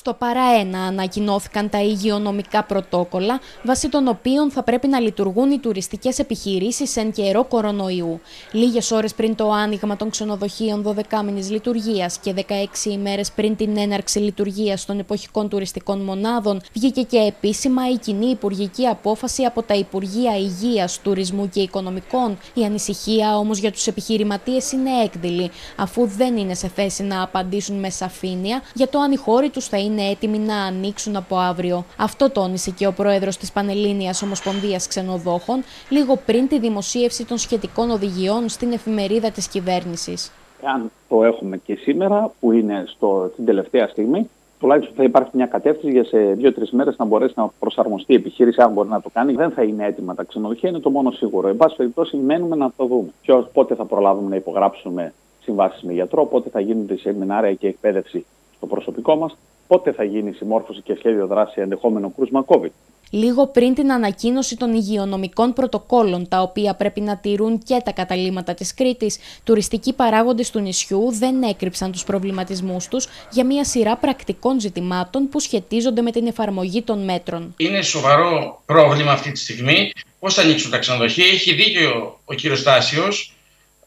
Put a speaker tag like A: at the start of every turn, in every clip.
A: Στο παραένα ανακοινώθηκαν τα υγειονομικά πρωτόκολλα, βάσει των οποίων θα πρέπει να λειτουργούν οι τουριστικές επιχειρήσεις εν καιρό κορονοϊού. Λίγες ώρες πριν το άνοιγμα των ξενοδοχείων 12 μήνες λειτουργίας και 16 ημέρες πριν την έναρξη λειτουργίας των εποχικών τουριστικών μονάδων, βγήκε και επίσημα η κοινή υπουργική απόφαση από τα Υπουργεία Υγείας, Τουρισμού και Οικονομικών. Η ανησυχία όμως για τους επιχειρηματίες είναι έκδηλη, αφού δεν είναι σε θέση να απαντήσουν με σαφήνεια για το αν οι χώροι τους θα είναι έτοιμοι να ανοίξουν από αύριο. Αυτό τόνισε και ο πρόεδρος της Πανελλήνιας Ομοσπονδίας Ξενοδόχων λίγο πριν τη δημοσίευση των σχετικών οδηγιών στην εφημερίδα της κυβέρνησης.
B: Αν το έχουμε και σήμερα, που είναι στο, την τελευταία στιγμή, τουλάχιστον θα υπάρχει μια κατεύθυνση για σε δύο-τρεις μέρες να μπορέσει να προσαρμοστεί η επιχείρηση, αν μπορεί να το κάνει. Δεν θα είναι έτοιμα τα ξενοδοχεία, είναι το μόνο σίγουρο. Εν πάση περιπτώσει, μένουμε να το δούμε. Ποιο, πότε θα προλάβουμε να υπογράψουμε συμβάσεις με γιατρό, πότε θα γίνονται σεμινάρια και εκπαίδευση στο προσωπικό μας, πότε θα γίνει η συμμόρφωση και σχέδιο δράση ενδεχόμενο κρούσμα COVID.
A: Λίγο πριν την ανακοίνωση των υγειονομικών πρωτοκόλων, τα οποία πρέπει να τηρούν και τα καταλήμματα της Κρήτης, τουριστικοί παράγοντες του νησιού δεν έκρυψαν τους προβληματισμούς τους για μια σειρά πρακτικών ζητημάτων που σχετίζονται με την εφαρμογή των μέτρων.
C: Είναι σοβαρό πρόβλημα αυτή τη στιγμή πώς θα ανοίξουν τα ξενοδοχεία. Έχει δίκιο ο κύριος Στάσιος,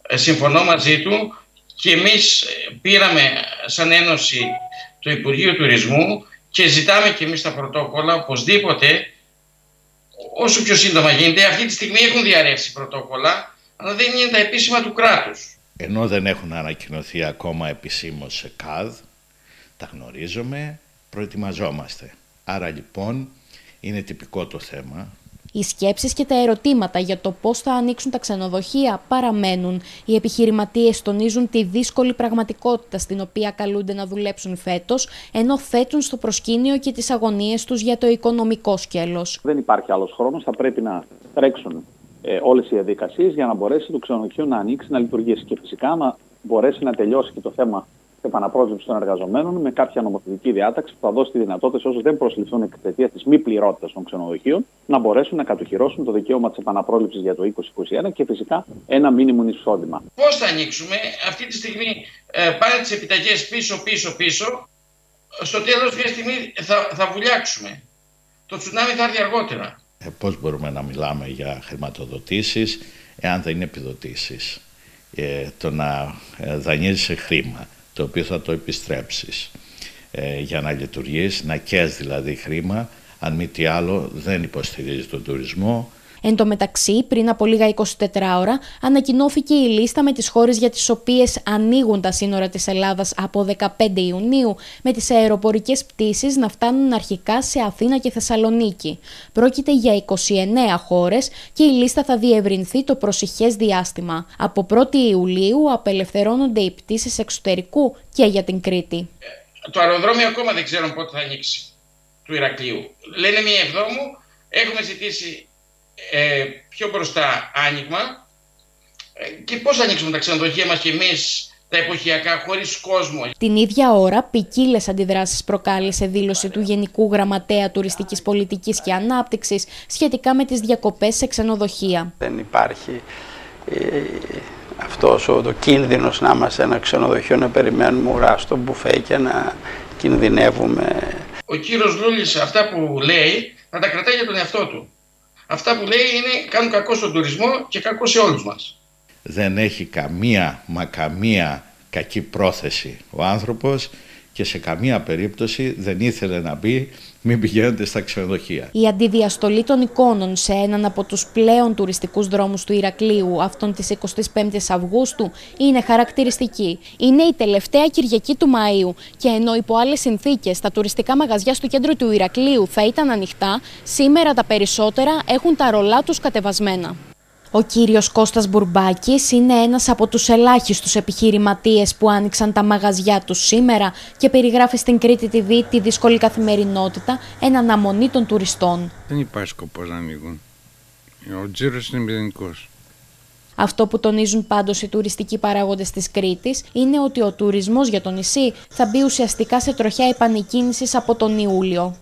C: ε, συμφωνώ μαζί του και εμείς ε, πήραμε σαν Ένωση το Υπουργείο Τουρισμού και ζητάμε και εμείς τα πρωτόκολλα οπωσδήποτε όσο πιο σύντομα γίνεται. Αυτή τη στιγμή έχουν διαρρεύσει πρωτόκολλα αλλά δεν είναι τα επίσημα του κράτους.
D: Ενώ δεν έχουν ανακοινωθεί ακόμα επισήμως σε ΚΑΔ, τα γνωρίζουμε, προετοιμαζόμαστε. Άρα λοιπόν είναι τυπικό το θέμα
A: οι σκέψεις και τα ερωτήματα για το πώς θα ανοίξουν τα ξενοδοχεία παραμένουν. Οι επιχειρηματίες τονίζουν τη δύσκολη πραγματικότητα στην οποία καλούνται να δουλέψουν φέτος, ενώ θέτουν στο προσκήνιο και τις αγωνίες τους για το οικονομικό σκέλος.
B: Δεν υπάρχει άλλος χρόνος. Θα πρέπει να τρέξουν ε, όλες οι διαδικασίες για να μπορέσει το ξενοδοχείο να ανοίξει, να λειτουργήσει και φυσικά να μπορέσει να τελειώσει και το θέμα επαναπρόσληψη των εργαζομένων με κάποια νομοθετική διάταξη που θα δώσει τη δυνατότητα σε όσους δεν προσληφθούν εξαιτία της μη πληρότητας των ξενοδοχείων να μπορέσουν να κατοχυρώσουν το δικαίωμα της επαναπρόσληψη για το 2021 και φυσικά ένα μήνυμο εισόδημα.
C: Πώς θα ανοίξουμε, αυτή τη στιγμή ε, πάνε τις επιταγές πίσω-πίσω-πίσω. Στο τέλος μιας στιγμής θα, θα βουλιάξουμε. Το τσουνάμι θα έρθει αργότερα.
D: Ε, Πώς μπορούμε να μιλάμε για χρηματοδοτήσεις εάν δεν είναι επιδοτήσεις; Ε, το να ε, δανείζεσαι χρήμα το οποίο θα το επιστρέψεις ε, για να λειτουργείς, να καίς δηλαδή χρήμα, αν μη τι άλλο δεν υποστηρίζει τον τουρισμό,
A: Εν τω μεταξύ, πριν από λίγα 24 ώρα, ανακοινώθηκε η λίστα με τις χώρες για τις οποίες ανοίγουν τα σύνορα της Ελλάδας από 15 Ιουνίου, με τις αεροπορικές πτήσεις να φτάνουν αρχικά σε Αθήνα και Θεσσαλονίκη. Πρόκειται για 29 χώρες και η λίστα θα διευρυνθεί το προσυχές διάστημα. Από 1η Ιουλίου απελευθερώνονται οι πτήσεις εξωτερικού και για την Κρήτη.
C: Το αεροδρόμιο ακόμα δεν ξέρουν πότε θα ανοίξει του Ηρακλείου. Λένε μία εβδόμου, έχουμε ζητήσει ε, πιο μπροστά άνοιγμα ε, και πώς θα ανοίξουμε τα ξενοδοχεία μας και εμείς τα εποχιακά χωρίς κόσμο;
A: Την ίδια ώρα, ποικίλες αντιδράσεις προκάλεσε δήλωση του Γενικού Γραμματέα Τουριστικής Πολιτικής και Ανάπτυξης σχετικά με τις διακοπές σε ξενοδοχεία.
E: Δεν υπάρχει ε, αυτός ο το κίνδυνος να είμαστε ένα ξενοδοχείο να περιμένουμε ουρά στο μπουφέ και να κινδυνεύουμε.
C: Ο κύριος Λούλης αυτά που λέει να τα κρατάει για τον εαυτό του αυτά που λέει είναι, κάνουν κακό στον τουρισμό και κακό σε όλους μας.
D: Δεν έχει καμία μα καμία κακή πρόθεση ο άνθρωπος και σε καμία περίπτωση δεν ήθελε να μπει μην πηγαίνετε στα ξενοδοχεία.
A: Η αντιδιαστολή των εικόνων σε έναν από τους πλέον τουριστικούς δρόμους του Ηρακλείου αυτόν της 25ης Αυγούστου είναι χαρακτηριστική. Είναι η τελευταία Κυριακή του Μαΐου και ενώ υπό άλλες συνθήκες τα τουριστικά μαγαζιά στο κέντρο του Ηρακλείου θα ήταν ανοιχτά, σήμερα τα περισσότερα έχουν τα ρολά τους κατεβασμένα. Ο κύριος Κώστας Μπουρμπάκης είναι ένας από τους ελάχιστους επιχειρηματίες που άνοιξαν τα μαγαζιά τους σήμερα και περιγράφει στην Κρήτη TV τη δύσκολη καθημερινότητα εν αναμονή των τουριστών.
F: Δεν υπάρχει σκοπός να ανοίγουν. Ο τζίρος είναι μηδενικός.
A: Αυτό που τονίζουν πάντως οι τουριστικοί παράγοντες της Κρήτης είναι ότι ο τουρισμός για το νησί θα μπει ουσιαστικά σε τροχιά επανεκκίνησης από τον Ιούλιο.